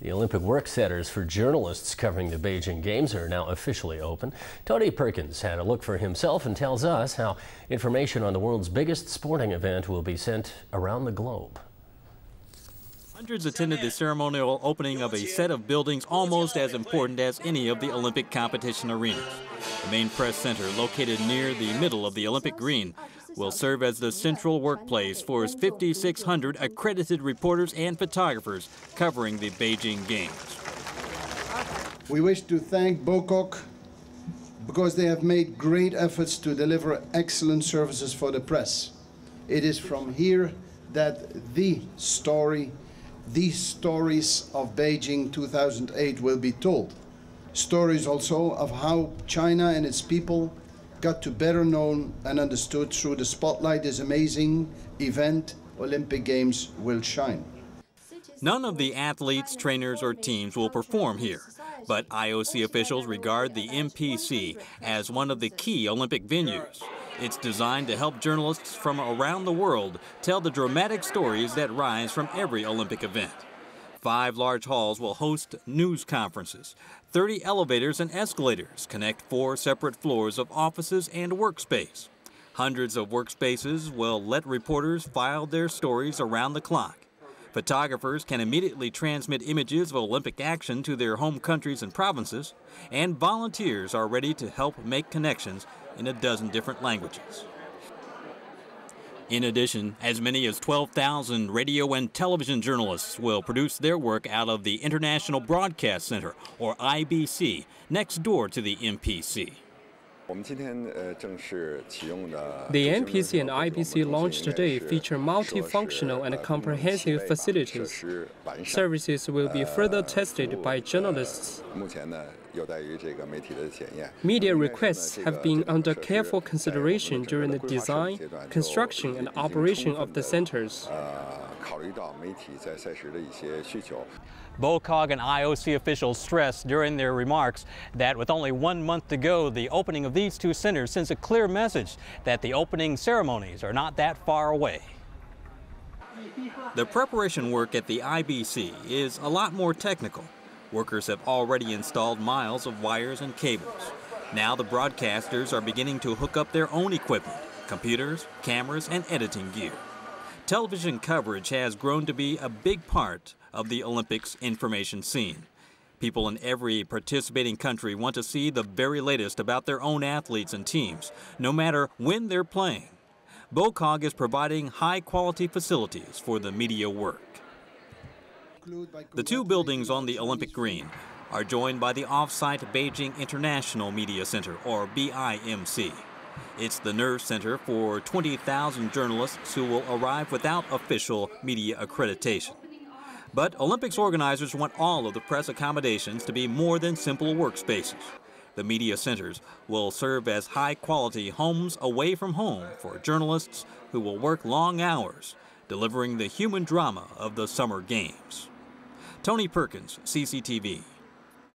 The Olympic work centers for journalists covering the Beijing Games are now officially open. Tony Perkins had a look for himself and tells us how information on the world's biggest sporting event will be sent around the globe. Hundreds attended the ceremonial opening of a set of buildings almost as important as any of the Olympic competition arenas. The main press center, located near the middle of the Olympic Green, will serve as the central workplace for 5,600 accredited reporters and photographers covering the Beijing Games. We wish to thank BOCOG because they have made great efforts to deliver excellent services for the press. It is from here that the story, these stories of Beijing 2008 will be told. Stories also of how China and its people got to better known and understood through the spotlight this amazing event, Olympic Games will shine. None of the athletes, trainers, or teams will perform here, but IOC officials regard the MPC as one of the key Olympic venues. It's designed to help journalists from around the world tell the dramatic stories that rise from every Olympic event. Five large halls will host news conferences. 30 elevators and escalators connect four separate floors of offices and workspace. Hundreds of workspaces will let reporters file their stories around the clock. Photographers can immediately transmit images of Olympic action to their home countries and provinces, and volunteers are ready to help make connections in a dozen different languages. In addition, as many as 12,000 radio and television journalists will produce their work out of the International Broadcast Center, or IBC, next door to the MPC. The MPC and IBC launch today feature multifunctional and comprehensive facilities. Services will be further tested by journalists. Media requests have been under careful consideration during the design, construction, and operation of the centers. BOCOG and IOC officials stressed during their remarks that with only one month to go, the opening of these two centers sends a clear message that the opening ceremonies are not that far away. The preparation work at the IBC is a lot more technical. Workers have already installed miles of wires and cables. Now the broadcasters are beginning to hook up their own equipment, computers, cameras, and editing gear. Television coverage has grown to be a big part of the Olympics information scene. People in every participating country want to see the very latest about their own athletes and teams, no matter when they're playing. BOCOG is providing high-quality facilities for the media work. The two buildings on the Olympic Green are joined by the off-site Beijing International Media Center, or BIMC. It's the nerve center for 20,000 journalists who will arrive without official media accreditation. But Olympics organizers want all of the press accommodations to be more than simple workspaces. The media centers will serve as high-quality homes away from home for journalists who will work long hours, delivering the human drama of the Summer Games. Tony Perkins, CCTV.